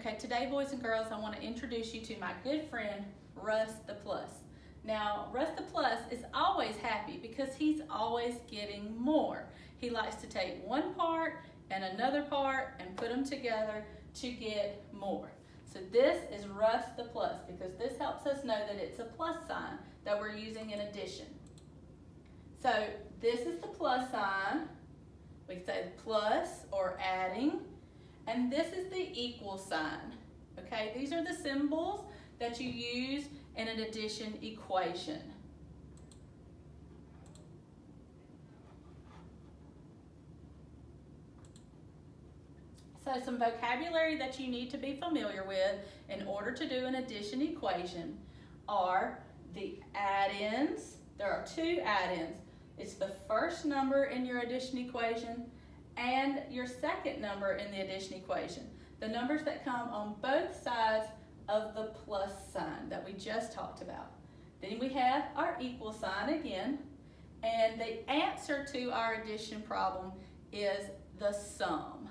Okay, today, boys and girls, I want to introduce you to my good friend, Russ the Plus. Now, Russ the Plus is always happy because he's always getting more. He likes to take one part and another part and put them together to get more. So this is Russ the Plus because this helps us know that it's a plus sign that we're using in addition. So this is the plus sign. We say plus or adding. And this is the equal sign. Okay, these are the symbols that you use in an addition equation. So some vocabulary that you need to be familiar with in order to do an addition equation are the addends. There are two addends. It's the first number in your addition equation and your second number in the addition equation. The numbers that come on both sides of the plus sign that we just talked about. Then we have our equal sign again, and the answer to our addition problem is the sum.